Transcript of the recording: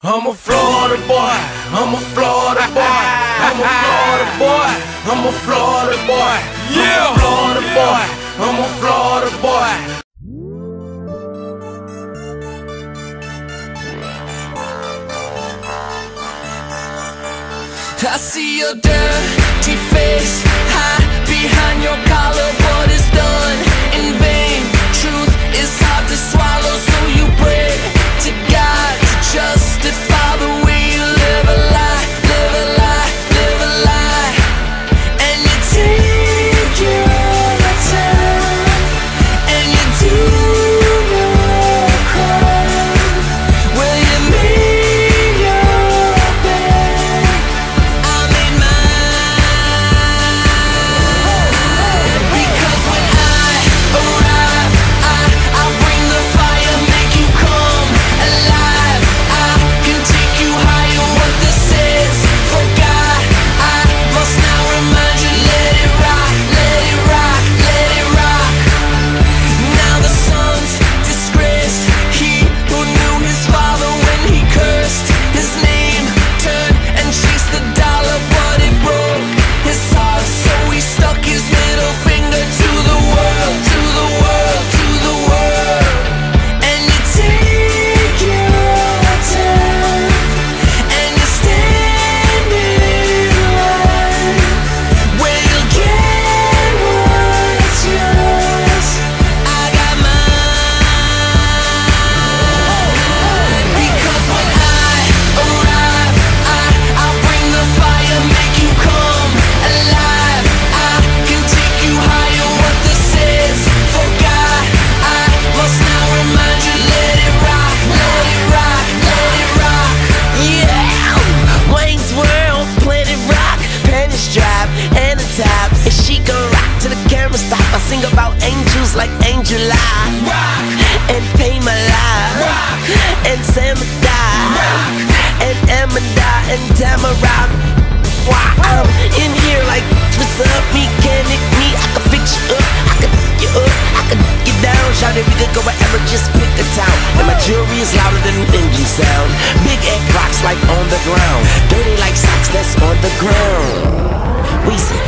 I'm a Florida boy. I'm a Florida boy. I'm a Florida boy. I'm a Florida boy. Yeah, Florida boy. I'm a Florida boy. I see your dirty face hide behind your collar, but it's done God angels like Angel I rock and pay my life rock and Samadai and Amanda and Tamara. Why I'm in here like what's up, mechanic me? I can fix you up, I can you up, I can get down. Shout it, we could go wherever, just pick a town. And my jewelry is louder than an engine sound. Big egg rocks like on the ground, dirty like socks that's on the ground. We say